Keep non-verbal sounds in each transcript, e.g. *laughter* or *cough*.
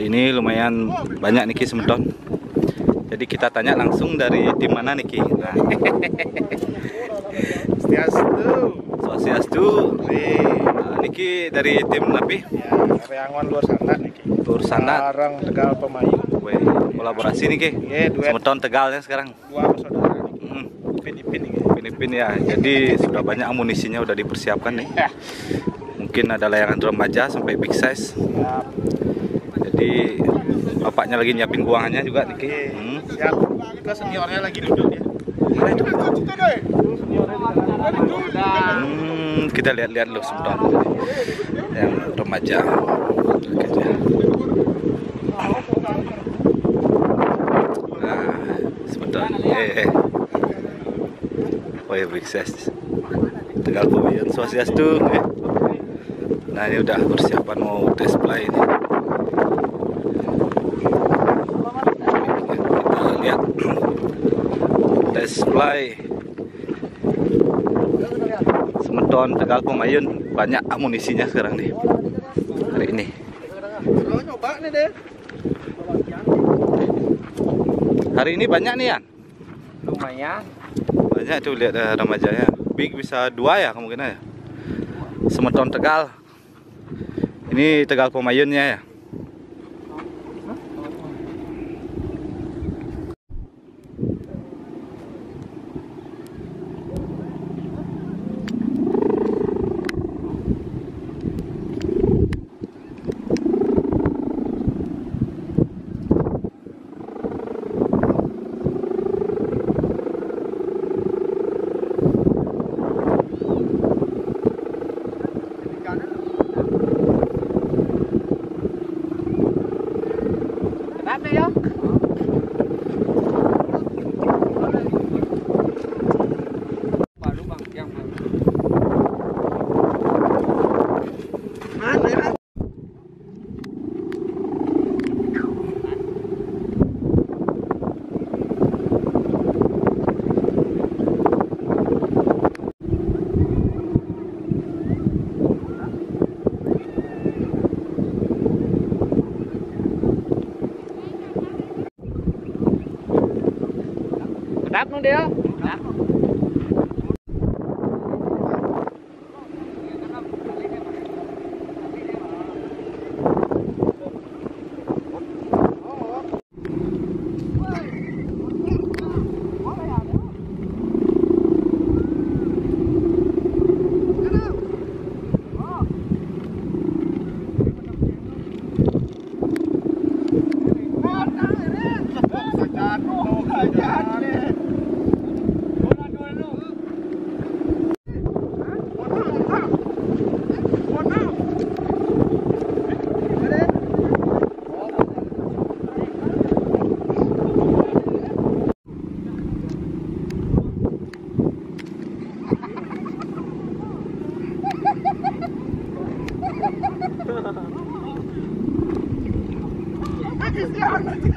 Hari ini lumayan banyak Niki semeton. Jadi kita tanya langsung dari tim mana Niki? Nah. Swastiastu. Nah, Niki dari tim Napi Ya, Reangon luar sana nih. Ki. Tur Sandat. Larang Tegal Pemayu. Weh, kolaborasi Niki. Iya, duet Semeton Tegalnya sekarang. dua bersaudara. Hmm, nih. Filipin ya. Jadi sudah banyak amunisinya udah dipersiapkan nih. Ya. Mungkin ada layangan remaja sampai big size. Siap. Jadi bapaknya lagi nyiapin buangannya juga Niki. Hmm. Siap. Itu seniornya lagi duduk ya. Mana itu? Hmm, kita lihat-lihat loh sebentar. Yang remaja. Aja. Nah, sebentar. Eh, eh. Oh ya. Tegal Pemilihan Swastiastu. Eh. Nah, ini udah persiapan mau tes play ini. Kita lihat play. Semeton Tegal Pemayun banyak amunisinya sekarang nih hari ini. Hari ini banyak nih ya. Lumayan. Banyak tuh lihat uh, remajanya. Big bisa dua ya kemungkinan ya. Semeton Tegal. Ini Tegal Pemayunnya ya. लाग्नु दियो biz de anladık.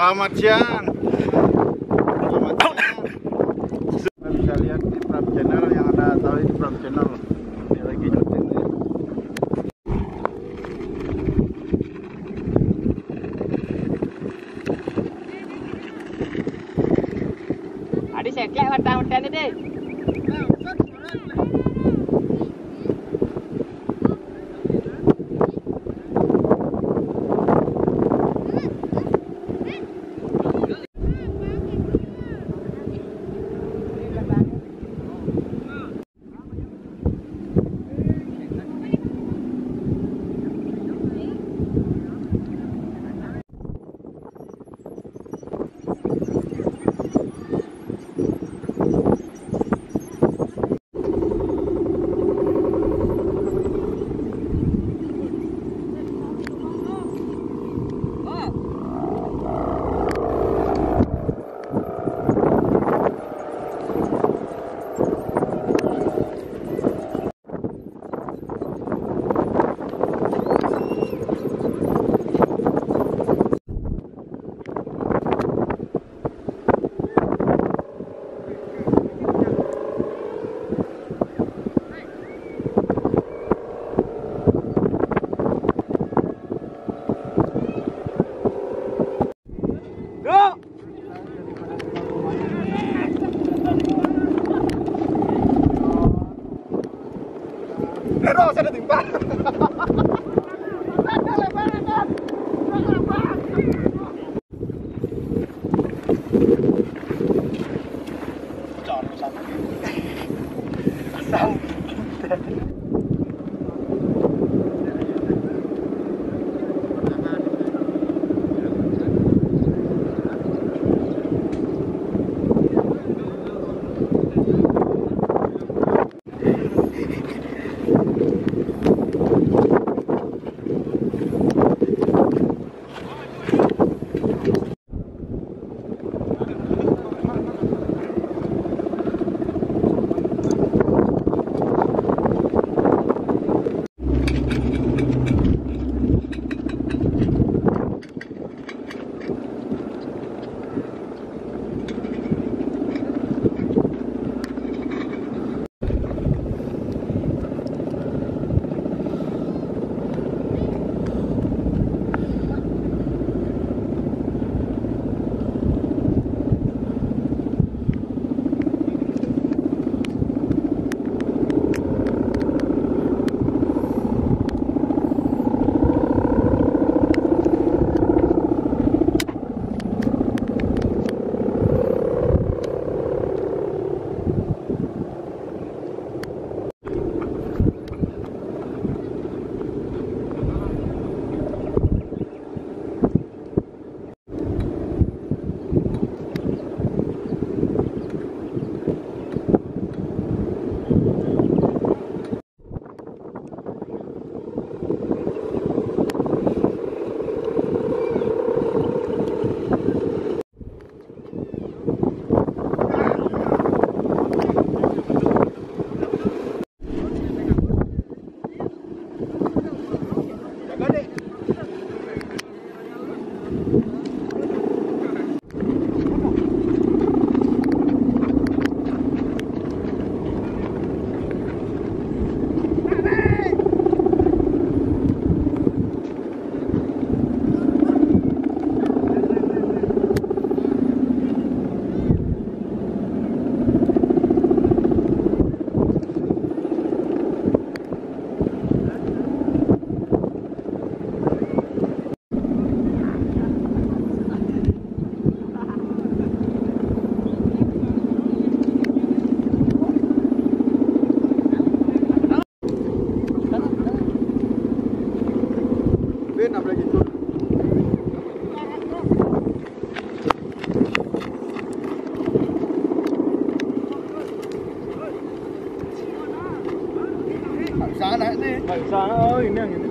Selamat siang. Cả lại đi!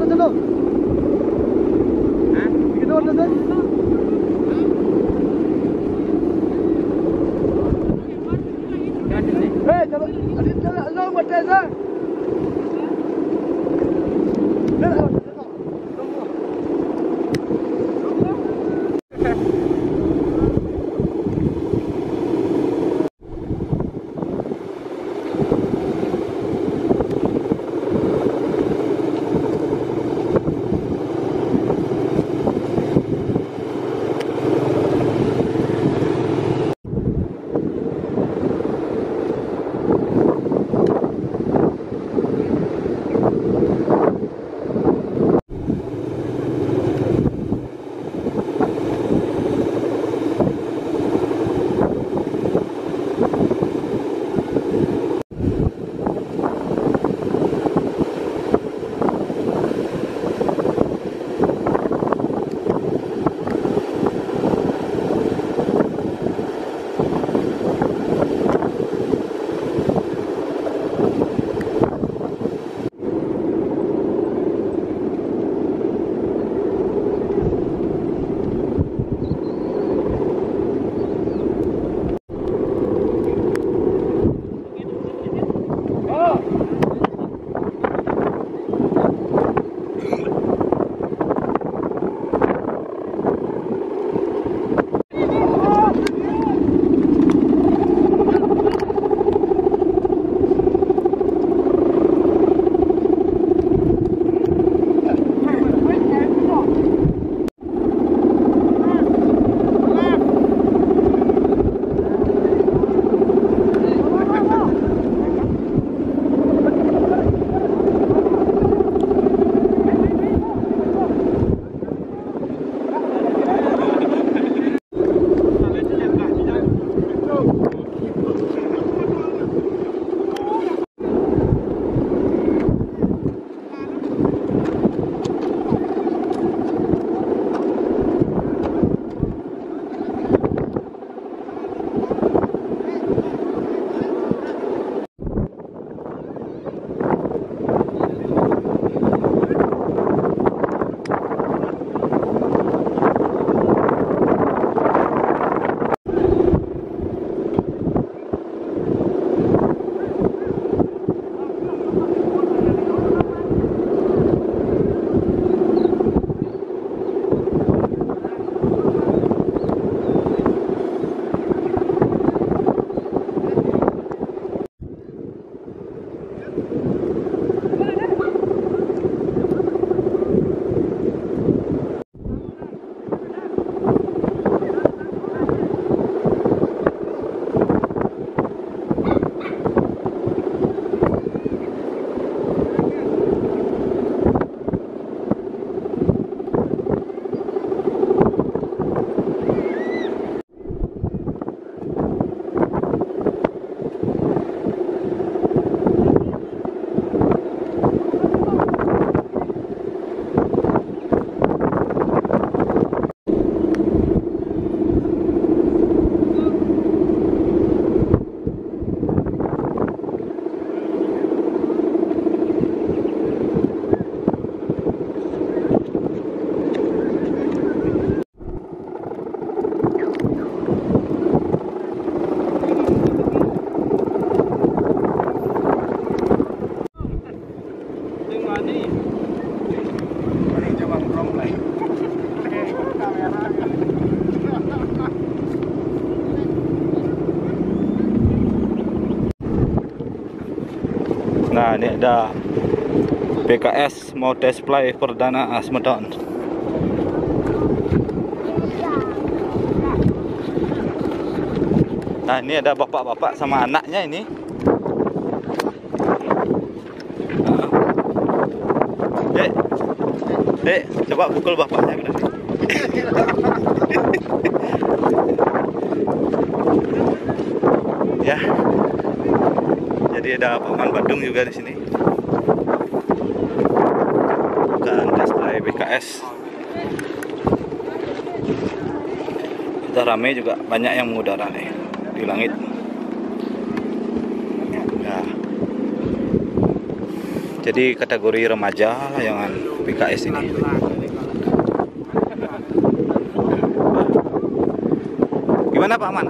orada dön. Ha? Bir orada dön. Ini ada PKS mau tes play perdana Asmedon. Nah, ini ada bapak-bapak sama anaknya ini. Dek, dek, coba pukul bapaknya. berarti. ya, ada paman Badung juga di sini. Dan display BKS. Kita rame juga banyak yang mengudara nih di langit. Ya. Jadi kategori remaja layangan BKS ini. Gimana Pak Man?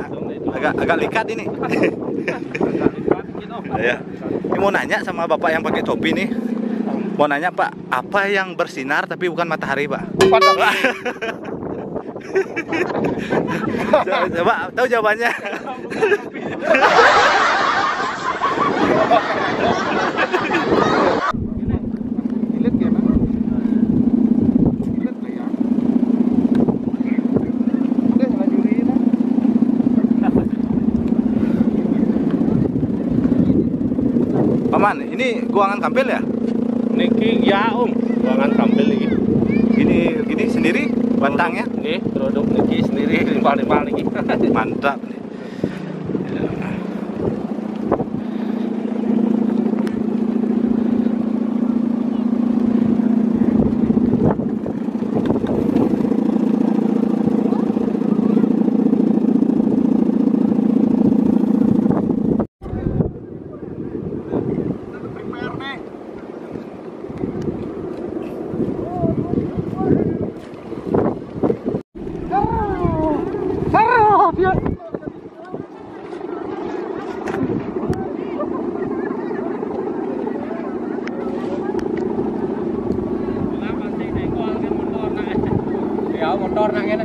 Agak agak likat ini. *laughs* ya. Ini mau nanya sama Bapak yang pakai topi nih. Mau nanya Pak, apa yang bersinar tapi bukan matahari Pak? coba, *laughs* coba tahu jawabannya. *laughs* Ilit gimana? Ilit nggak ya? Udah lajurin lah. Paman, ini guangan kampil ya? Niki ya om, ruangan tampil lagi. Gini gini sendiri bantangnya? Nih, produk niki sendiri *laughs* limpah-limpah lagi. Mantap nih. Ya motor nang kene.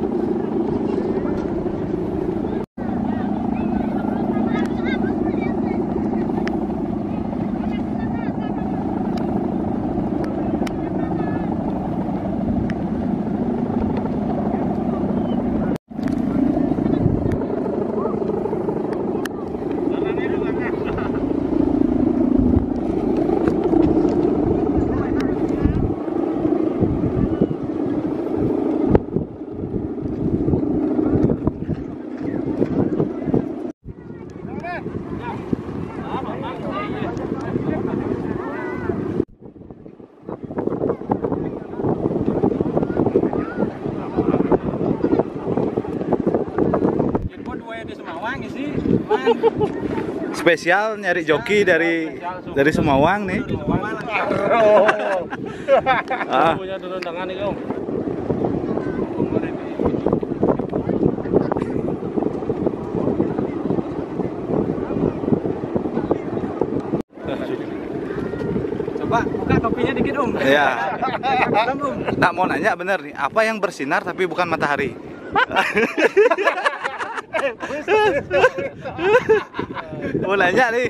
Info dua di Semawang sih. Spesial nyari joki dari dari Semawang nih. Ah. Punya turun tangan nih om. Coba buka topinya dikit om. Iya. Om, om. Nak mau nanya bener nih, apa yang bersinar tapi bukan matahari? *laughs* *laughs* mau nanya nih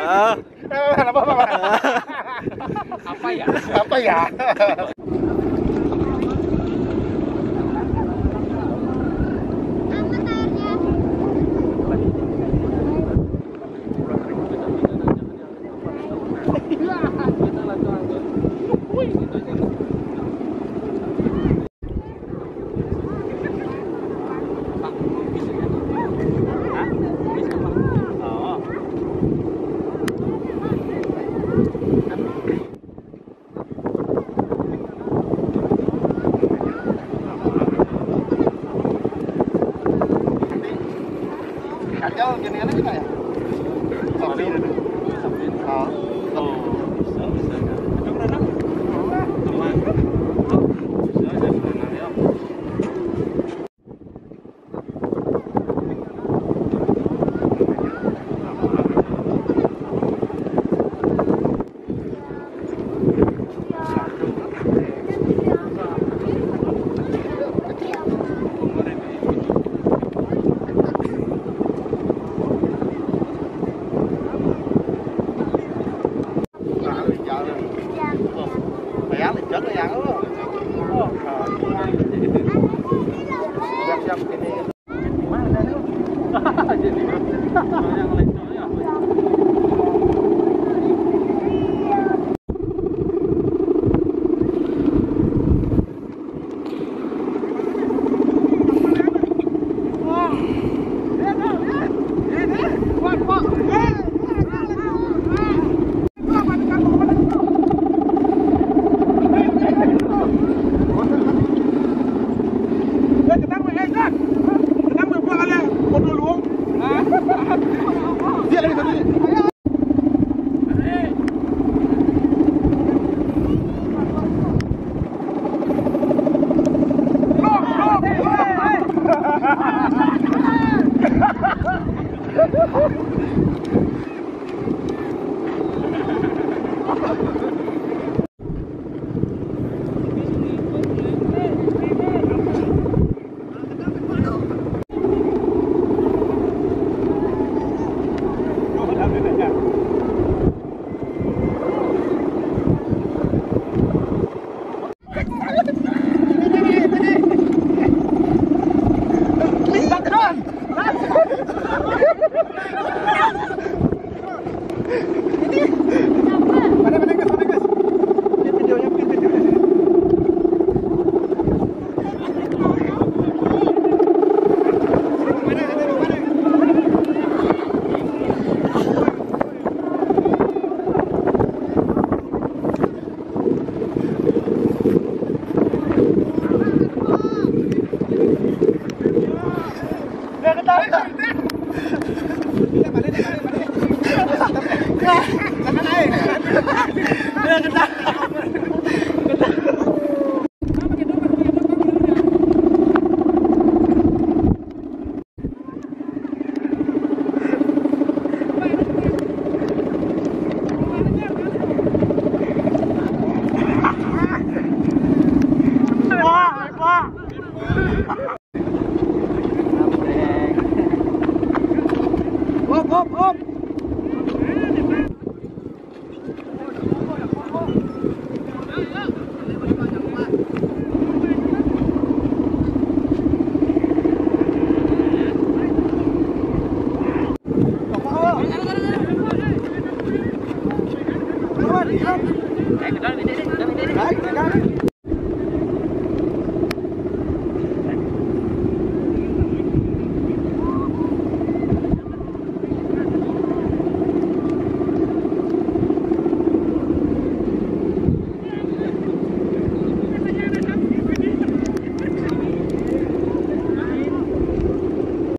oh. apa ya apa ya 诶呀呀